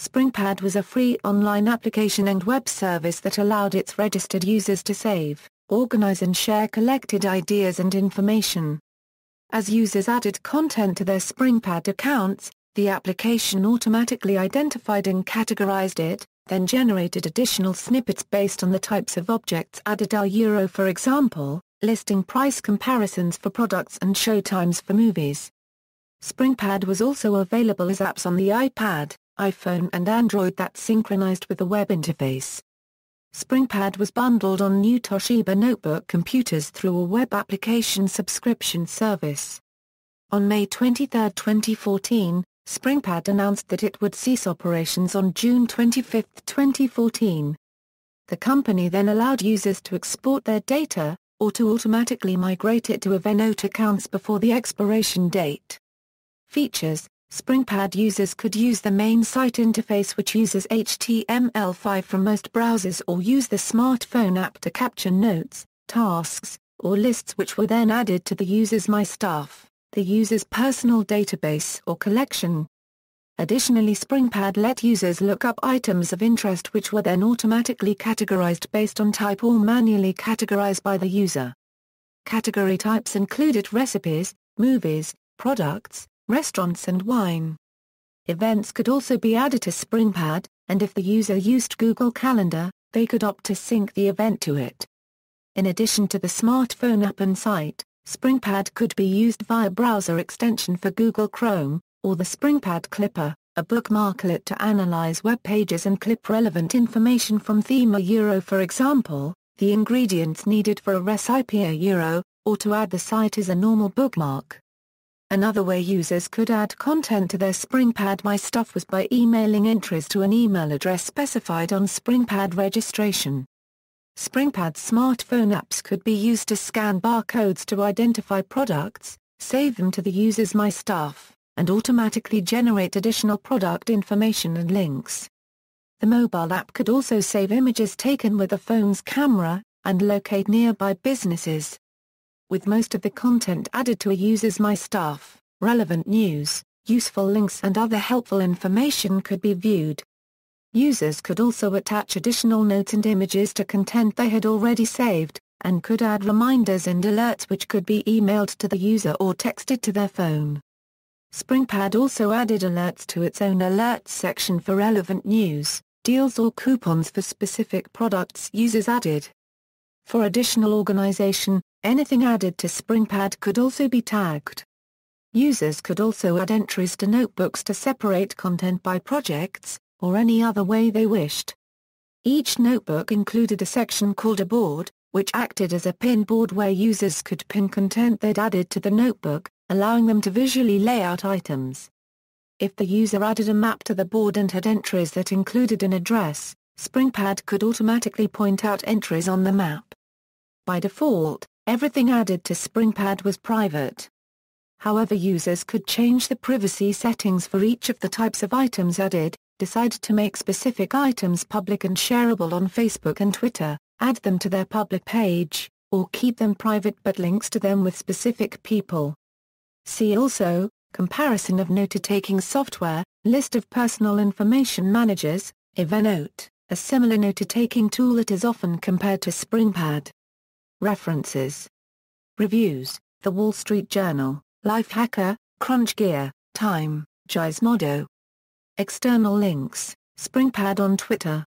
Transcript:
SpringPad was a free online application and web service that allowed its registered users to save, organize and share collected ideas and information. As users added content to their SpringPad accounts, the application automatically identified and categorized it, then generated additional snippets based on the types of objects added are Euro for example, listing price comparisons for products and showtimes for movies. SpringPad was also available as apps on the iPad, iPhone and Android that synchronized with the web interface. SpringPad was bundled on new Toshiba notebook computers through a web application subscription service. On May 23, 2014, SpringPad announced that it would cease operations on June 25, 2014. The company then allowed users to export their data, or to automatically migrate it to Evernote accounts before the expiration date. Features SpringPad users could use the main site interface which uses HTML5 from most browsers or use the smartphone app to capture notes, tasks, or lists which were then added to the user's My Stuff, the user's personal database or collection. Additionally SpringPad let users look up items of interest which were then automatically categorized based on type or manually categorized by the user. Category types included recipes, movies, products, restaurants and wine. Events could also be added to SpringPad, and if the user used Google Calendar, they could opt to sync the event to it. In addition to the smartphone app and site, SpringPad could be used via browser extension for Google Chrome, or the SpringPad Clipper, a bookmarklet to analyze web pages and clip relevant information from Thema Euro for example, the ingredients needed for a recipe Euro, or to add the site as a normal bookmark. Another way users could add content to their SpringPad My Stuff was by emailing entries to an email address specified on SpringPad registration. SpringPad smartphone apps could be used to scan barcodes to identify products, save them to the user's My Stuff, and automatically generate additional product information and links. The mobile app could also save images taken with the phone's camera, and locate nearby businesses, with most of the content added to a user's My Stuff, relevant news, useful links and other helpful information could be viewed. Users could also attach additional notes and images to content they had already saved, and could add reminders and alerts which could be emailed to the user or texted to their phone. SpringPad also added alerts to its own alerts section for relevant news, deals or coupons for specific products users added. For additional organization, anything added to SpringPad could also be tagged. Users could also add entries to notebooks to separate content by projects, or any other way they wished. Each notebook included a section called a board, which acted as a pin board where users could pin content they'd added to the notebook, allowing them to visually lay out items. If the user added a map to the board and had entries that included an address, SpringPad could automatically point out entries on the map. By default, everything added to SpringPad was private. However users could change the privacy settings for each of the types of items added, decide to make specific items public and shareable on Facebook and Twitter, add them to their public page, or keep them private but links to them with specific people. See also, Comparison of note-taking software, List of personal information managers, Evernote. A similar note-taking tool that is often compared to SpringPad. References. Reviews, The Wall Street Journal, Lifehacker, CrunchGear, Time, Gizmodo. External links, SpringPad on Twitter,